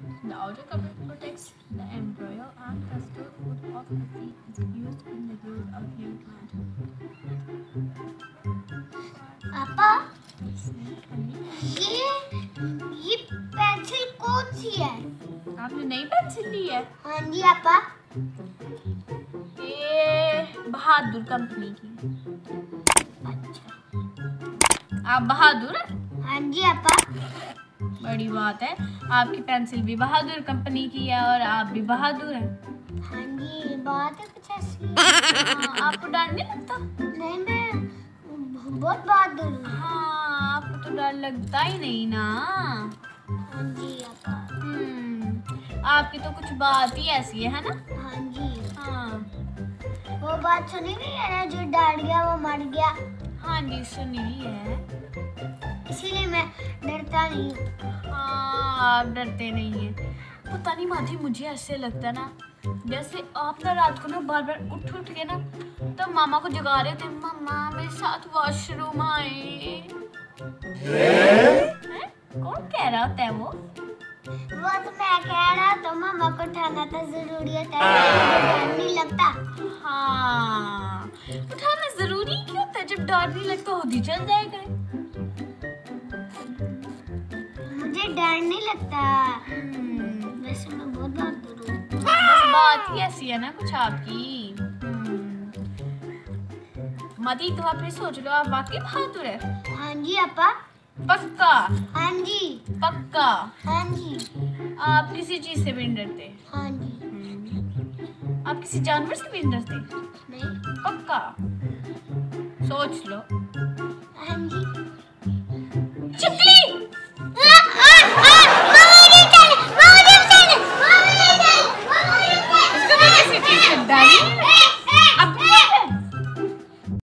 The outer cover protects the embryo and the foot of the seed is used in the growth of new plant. पापा ये ये pencil कौन सी है आपने नई पेंसिल ली है हाँ जी पापा ये बहादुर कंपनी की अच्छा आप बहादुर हाँ जी पापा बड़ी बात है। आपकी पेंसिल भी बहादुर कंपनी की है और आप भी बहादुर हैं। हाँ जी बात है कुछ ऐसी। हाँ, आपको डर नहीं लगता? नहीं मैं बहुत बहादुर हूँ। हाँ आपको तो डर लगता ही नहीं ना। हाँ जी हम्म, आपकी तो कुछ बात ही ऐसी है है ना? हाँ जी। हाँ। वो बात सुनी नहीं है ना जो डर गया वो मर गया? हाँ जी सुनी है। नहीं। हाँ आप डरते नहीं हैं। पता नहीं माधी मुझे ऐसे लगता है ना जैसे आप ना रात को ना बार बार उठ उठ के ना तो मामा को जगा रहे थे मामा मेरे साथ वॉशरूम आए। कौन कह रहा होता है वो? वो तो मैं कह रहा तो मामा को उठाना तो ज़रूरी होता है डर नहीं लगता। हाँ उठाना ज़रूरी क्यों होता है? जब डर नहीं लगता खुद ही चल जाएगा। मुझे डर नहीं लगता। हम्म, वैसे मैं बहुत बस बात ही ऐसी है ना कुछ आपकी। हम्म। मदी तो आप फिर सोच लो आप वाकई बहादुर है। हाँ जी अपा पक्का? हाँ जी। पक्का? हाँ जी। आप किसी चीज़ से भी नहीं डरते। हाँ जी। हम्म। आप किसी जानवर से भी नहीं डरते। नहीं। पक्का? सोच लो। हाँ जी।